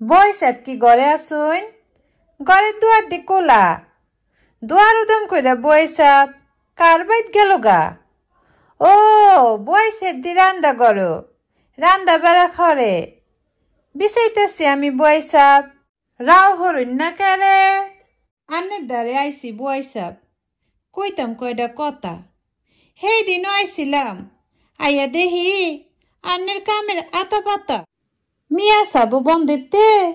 বই সাহেব কি ঘরে আসুন? ঘরের দুয়ার দি কোলা। দুয়ার উদম কইরা বই সাহেব কার বাইত গেল গা? ও, বই সাহেব দি রান্দা করো রান্দা বেড়া খরে বিচাইতেছি আমি বই সাহেব রাও হরুন না কেরে আন্নের দ্বারে আইসি বই সাহেব কইতাম কয়টা কথা। সেই দিনও আইছিলাম, আইয়া দেহি আন্নের কামের আতা পাতা। মিয়া সাবু বন্দিতে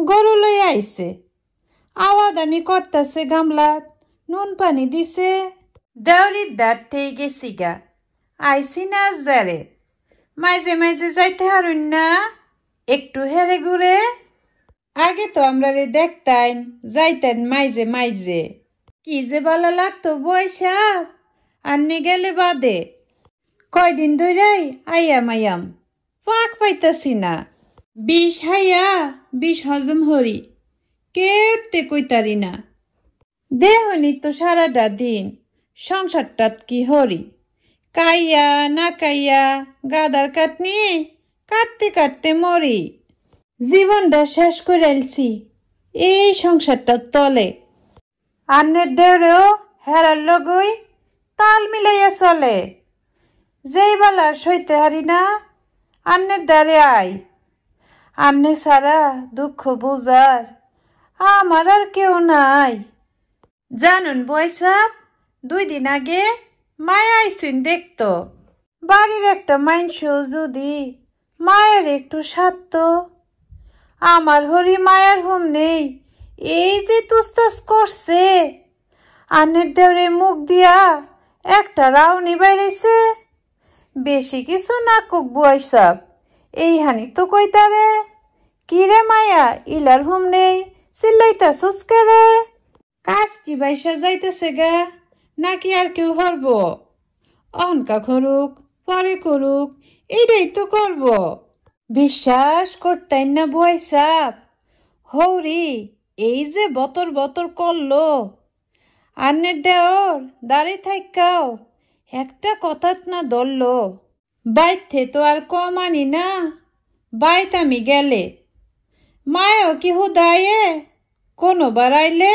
গরু লই আইছে। আওয়াদানি করতাছে গামলাত, নুন পানি দিছে। দেউরির দাঁত থেই গেছি গা। আইসি না যারে মাঝে মাঝে যাইতে হারুন না। একটু হেরে ঘুরে। আগে তো আমরা রে দেখতাইন, যাইতেন মাইজে মাইজে। কি যে ভালো লাগতো বৈশাখ আন্নি গেলে বাদে। কয়দিন ধরেই আইয়াম আইয়াম। পাক পাইতাছি না। বিষ হাইয়া, বিষ হজম হরি। কেউতে কইতারি না। দেহনি তো সারাটা দিন, সংসারটাত কি হরি? কাইয়া, না কাইয়া, গাদার কাটনি কাটতে কাটতে মরি। জীবনটা শেষ করে আলছি এই সংসারটার তলে। আন্নের দেওরেও হেরার লগই তাল মিলাইয়া চলে। যেই বেলা সইতে হারি না, আন্নের দ্বারে আই আন্নে সারা দুঃখ বুঝার আমার আর কেউ নাই। জানুন বৈশাখ, দুই দিন আগে মায়া আইসুন দেখতো। বাড়ির একটা মাইনস যদি মায়ের একটু সাত্ত আমার হরি মায়ের হোম নেই, এই যে তুস্তাস করছে। আন্নের দেওরে মুখ দিয়া একটা রাউনি বাইরেছে বেশি কিছু না কুক বয়সাব এই হানি তো কইতারে। কি রে মায়া, ইলার হুম নেই, চিল্লাইতা সুস্কে রে কাজ কি বাইসা যাইতেছে গা? নাকি আর কেউ হরব? অহনকা করুক পরে করুক, এইটাই তো করব। বিশ্বাস করতেন না বয়সাব হৌরি, এই যে বতর বতর করল। আন্নের দেওর, দাঁড়িয়ে থাকাও একটা কথা না ধরল। বাইতে তো আর কম আনি না। বাইত আমি গেলে মায়ও কি হুদায়ে? কোনো বাড়াইলে?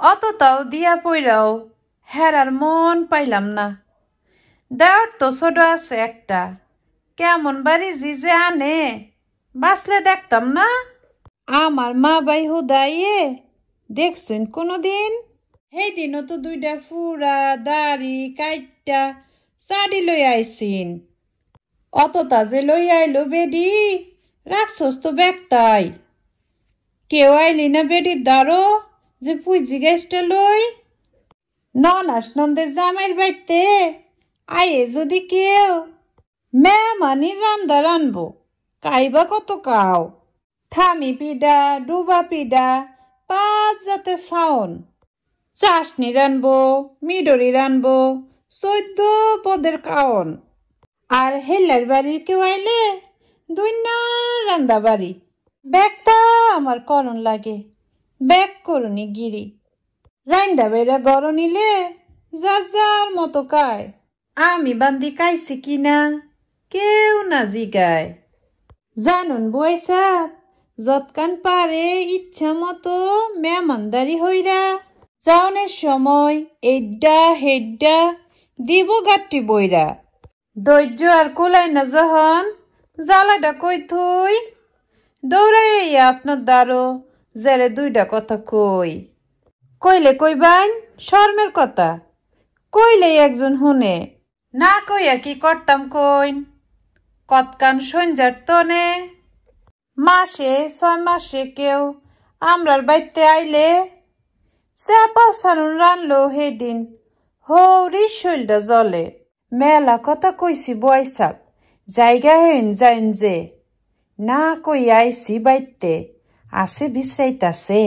অতটাও দিয়া পইরাও হেরার মন পাইলাম না। দেওয়ার তো ছোট আছে একটা কেমন বাড়ি জি যে আনে বাঁচলে দেখতাম না। আমার মা বাই হুদাইয়ে দেখছেন কোনো দিন সেই দিনও তো দুইটা ফুরা দাড়ি কাইটা চাড়ি লই আইসিন অতটা যে লই আইলো বেডি রাখছস তো বেকতাই কেউ আইলি না দ্বারো যে পুঁজি গ্যাসটা লই ননাস নন্দের জামাইয়ের বাইতে আয়ে যদি কেউ মেহমানি রান্দা রানবো, কাইবা কত কাও? থামি পিডা, ডুবা পিডা, পাঁচ জাতে সাউন চাশনি রানবো, মিডরি রানবো, চৈদ্দ পদের কাউন আর হেলার বাড়ির কেউ আইলে দুই না রান্দা বাড়ি। ব্যাগটা আমার করণ লাগে। ব্যাগ করুনি গিরি। রান্দা বেড়া গড় নিলে যার যার মতো কায়। আমি বান্দি কাইছি কিনা কেউ না জিগায়। জানুন বৈশা যৎকান পারে ইচ্ছা মতো মেহমানদারি হইরা। যাওনের সময় এড্ডা হেড্ডা দিব গাট্টি বইরা। ধৈর্য আর কোলাই না যখন জ্বালাটা কই থই দৌড়াই আপনার দ্বারো জেরে দুইটা কথা কই। কইলে কই বাইন শর্মের কথা। কইলে একজন শুনে না কইয়া কি করতাম কইন? কতকান সঞ্জার তনে। মাসে, ছয় মাসে কেউ আমরার বাইতে আইলে চাপা সারুন রানলো দিন হৌরি শৈলটা জলে। মেলা কথা কইছি বয়সাক জায়গা হেন যাইন যে। না কই আইসি বাইতে আছে বিশ্রাইতাছে